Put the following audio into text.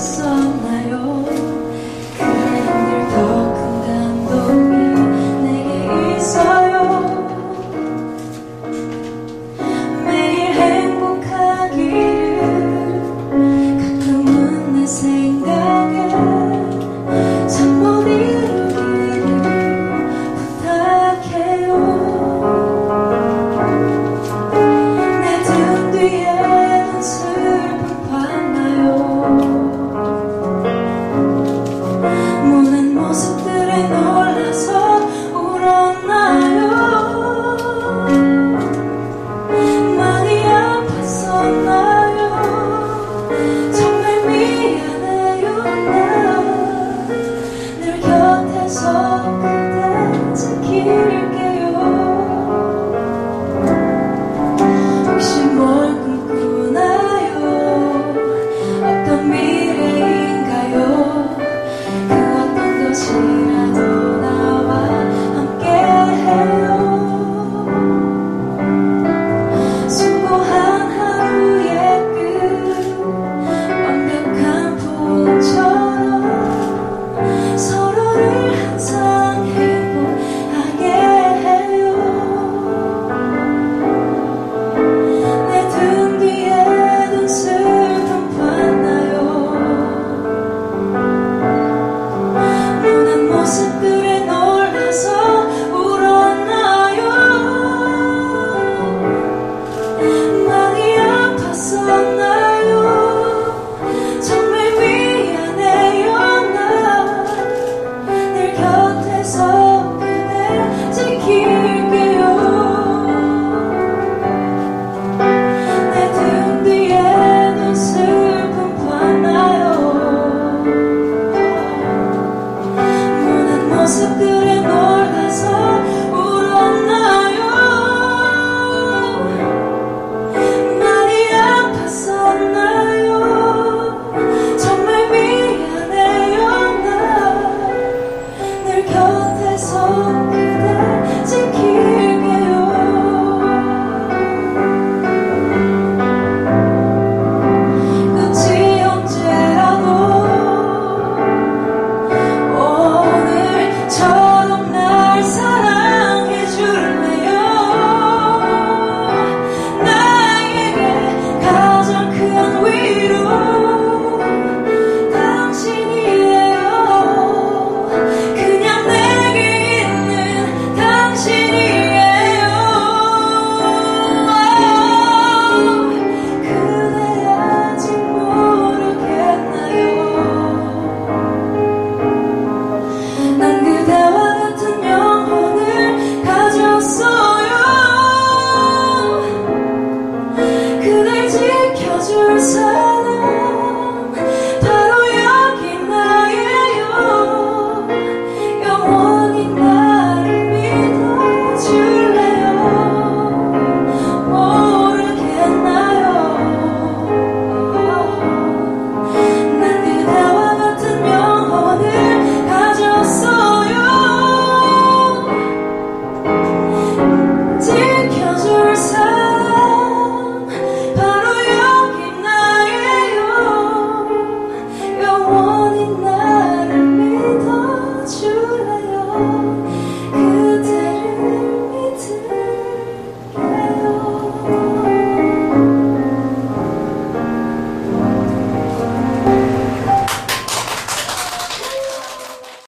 sun. so good. we